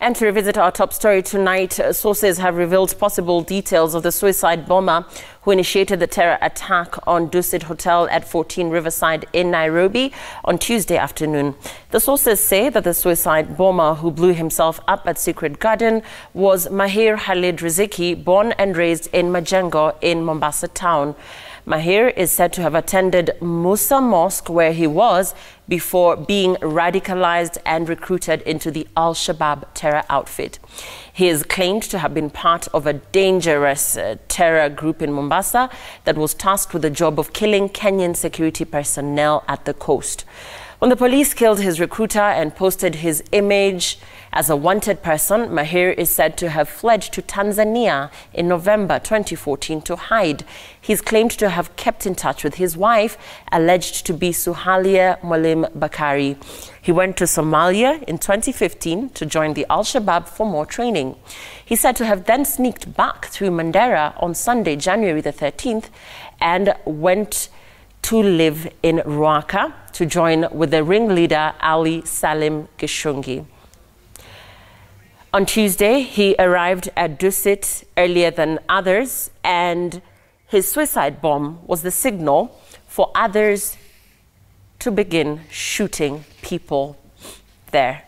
And to revisit our top story tonight, uh, sources have revealed possible details of the suicide bomber who initiated the terror attack on Dusit Hotel at 14 Riverside in Nairobi on Tuesday afternoon. The sources say that the suicide bomber who blew himself up at Secret Garden was Mahir Khalid Riziki, born and raised in Majengo in Mombasa town. Mahir is said to have attended Musa Mosque where he was before being radicalized and recruited into the Al-Shabaab terror outfit. He is claimed to have been part of a dangerous uh, terror group in Mombasa that was tasked with the job of killing Kenyan security personnel at the coast. When the police killed his recruiter and posted his image as a wanted person, Mahir is said to have fled to Tanzania in November 2014 to hide. He's claimed to have kept in touch with his wife, alleged to be Suhalia Mwalim Bakari. He went to Somalia in 2015 to join the Al-Shabaab for more training. He's said to have then sneaked back through Mandera on Sunday, January the 13th, and went to live in Ruaka to join with the ringleader Ali Salim Gichunge. On Tuesday, he arrived at Dusit earlier than others, and his suicide bomb was the signal for others to begin shooting people there.